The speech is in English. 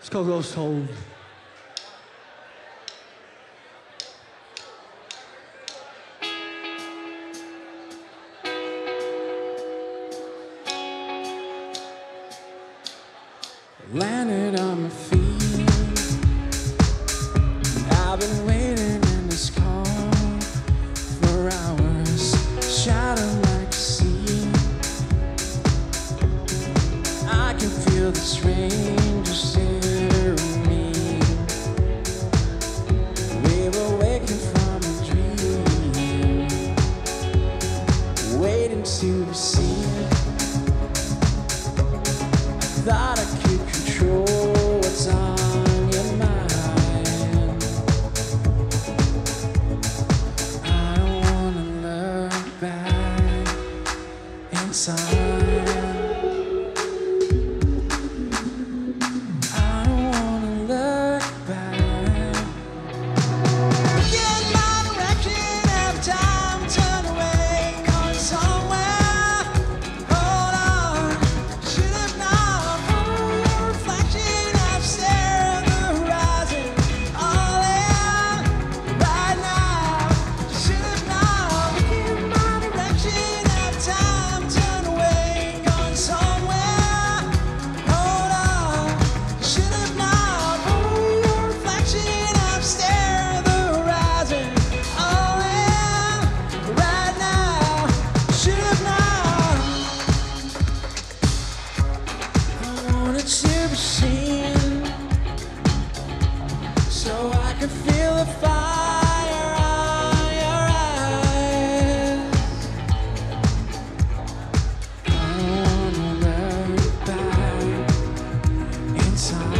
It's called Ghost Hold. Landed on my feet. I've been waiting in this car for hours. Shadow like a sea. I can feel the rain. that I So I can feel the fire on your eyes. Gonna time.